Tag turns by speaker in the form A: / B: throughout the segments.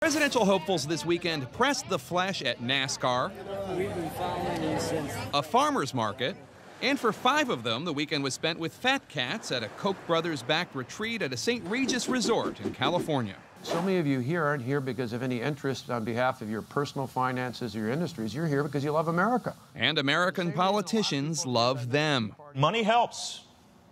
A: Presidential hopefuls this weekend pressed the flesh at NASCAR,
B: We've been following you since.
A: a farmer's market, and for five of them, the weekend was spent with fat cats at a Koch brothers backed retreat at a St. Regis resort in California.
C: So many of you here aren't here because of any interest on behalf of your personal finances or your industries. You're here because you love America.
A: And American politicians love them.
D: Money helps.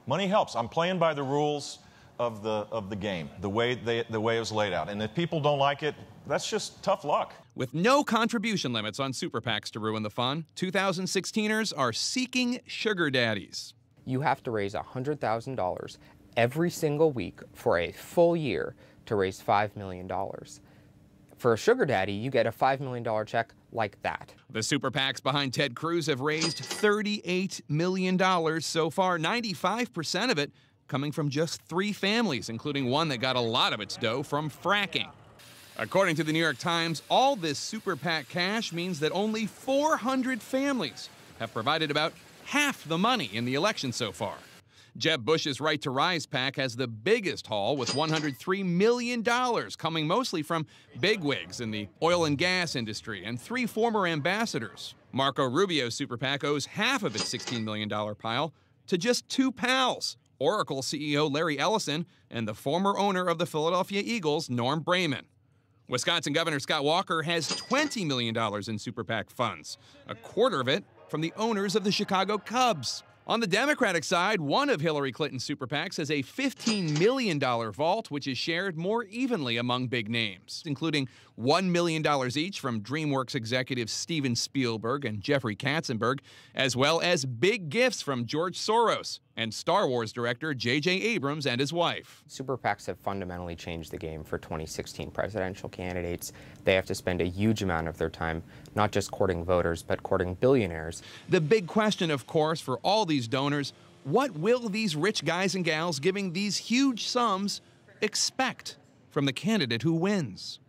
D: Money helps. I'm playing by the rules of the of the game, the way they, the way it was laid out. And if people don't like it, that's just tough luck.
A: With no contribution limits on super PACs to ruin the fun, 2016ers are seeking sugar daddies.
E: you have to raise $100,000 every single week for a full year to raise $5 million. For a sugar daddy, you get a $5 million check like that.
A: The super PACs behind Ted Cruz have raised $38 million so far, 95% of it coming from just three families, including one that got a lot of its dough from fracking. According to the New York Times, all this super PAC cash means that only 400 families have provided about half the money in the election so far. Jeb Bush's Right to Rise PAC has the biggest haul with $103 million coming mostly from bigwigs in the oil and gas industry and three former ambassadors. Marco Rubio's super PAC owes half of its $16 million pile to just two pals Oracle CEO Larry Ellison and the former owner of the Philadelphia Eagles, Norm Braman. Wisconsin Governor Scott Walker has $20 million in super PAC funds, a quarter of it from the owners of the Chicago Cubs. On the Democratic side, one of Hillary Clinton's super PACs has a $15 million vault, which is shared more evenly among big names, including $1 million each from DreamWorks executives Steven Spielberg and Jeffrey Katzenberg, as well as big gifts from George Soros and Star Wars director J.J. Abrams and his wife.
E: Super PACs have fundamentally changed the game for 2016 presidential candidates. They have to spend a huge amount of their time not just courting voters, but courting billionaires.
A: The big question, of course, for all these donors what will these rich guys and gals giving these huge sums expect from the candidate who wins?